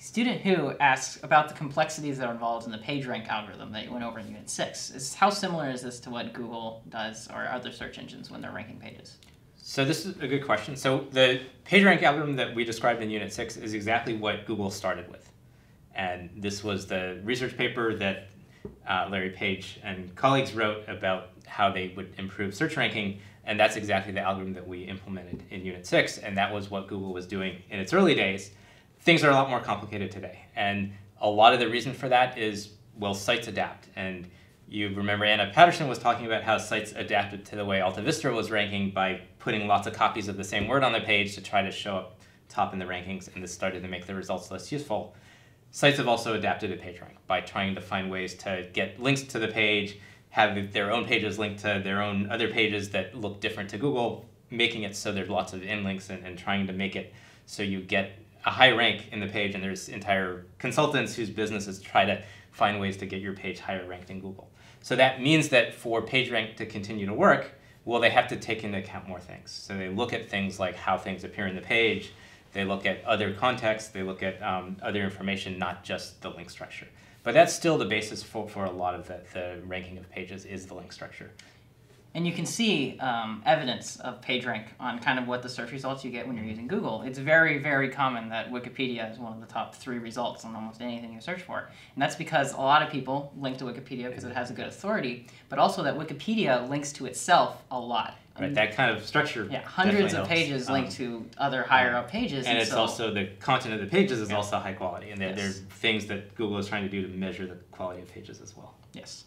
Student Who asks about the complexities that are involved in the PageRank algorithm that you went over in Unit 6. Is, how similar is this to what Google does or other search engines when they're ranking pages? So this is a good question. So the PageRank algorithm that we described in Unit 6 is exactly what Google started with. And this was the research paper that uh, Larry Page and colleagues wrote about how they would improve search ranking. And that's exactly the algorithm that we implemented in Unit 6. And that was what Google was doing in its early days. Things are a lot more complicated today. And a lot of the reason for that is, well, sites adapt. And you remember Anna Patterson was talking about how sites adapted to the way AltaVista was ranking by putting lots of copies of the same word on the page to try to show up top in the rankings, and this started to make the results less useful. Sites have also adapted to PageRank by trying to find ways to get links to the page, have their own pages linked to their own other pages that look different to Google, making it so there's lots of in links and, and trying to make it so you get a high rank in the page, and there's entire consultants whose business is to try to find ways to get your page higher ranked in Google. So that means that for PageRank to continue to work, well, they have to take into account more things. So they look at things like how things appear in the page, they look at other contexts, they look at um, other information, not just the link structure. But that's still the basis for, for a lot of the, the ranking of pages is the link structure. And you can see um, evidence of PageRank on kind of what the search results you get when you're using Google. It's very, very common that Wikipedia is one of the top three results on almost anything you search for. And that's because a lot of people link to Wikipedia because it has a good authority, but also that Wikipedia links to itself a lot. Right, that kind of structure. Yeah, hundreds of helps. pages Um, link to other higher up pages. and it's so, also the content of the pages is Yeah. also high quality, and there, Yes. there's things that Google is trying to do to measure the quality of pages as well. Yes.